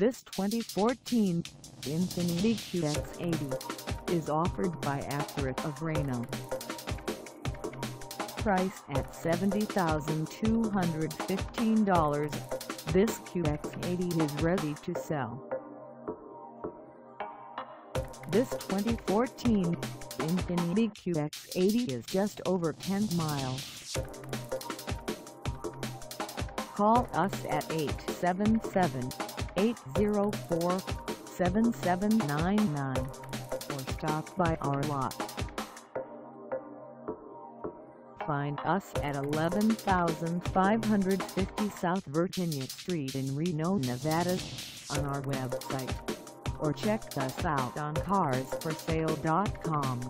This 2014 Infiniti QX80 is offered by Acura of Reno. Price at $70,215, this QX80 is ready to sell. This 2014 Infiniti QX80 is just over 10 miles. Call us at 877-804-7799 or stop by our lot. Find us at 11550 South Virginia Street in Reno, Nevada on our website or check us out on carsforsale.com.